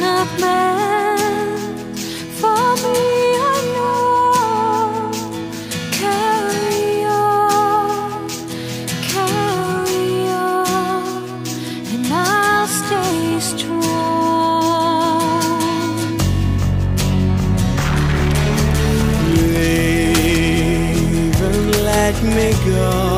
not meant for me. I know. Carry on, carry on, and I'll stay strong. Even let me go.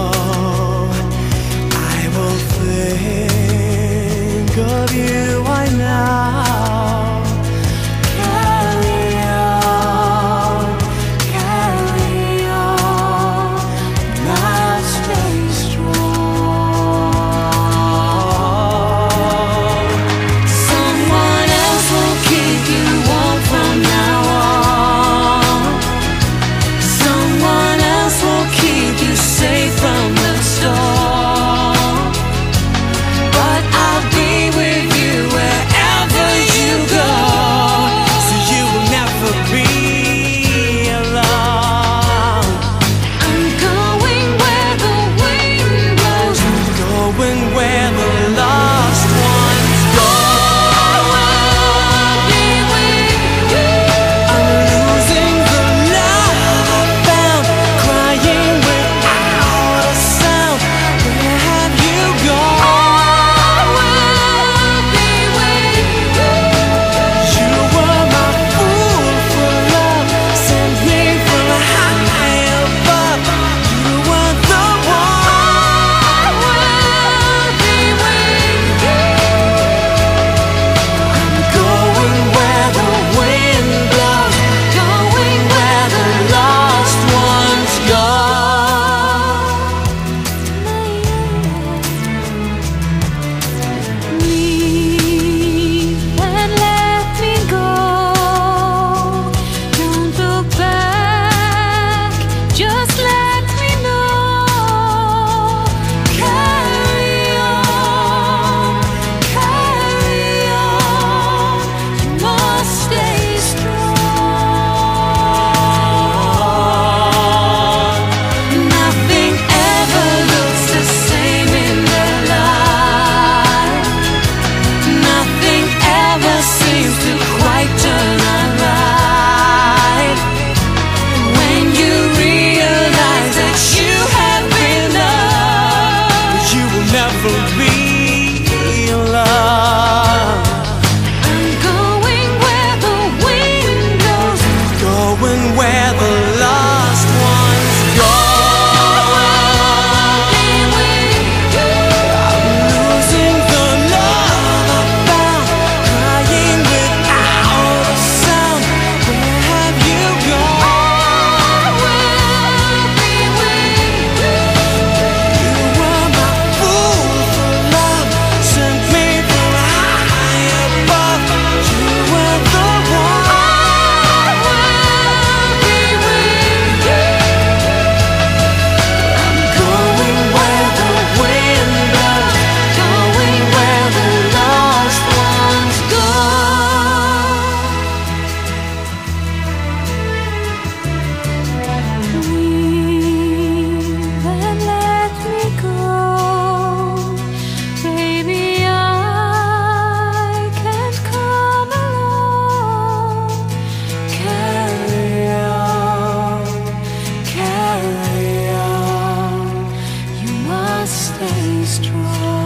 stay strong.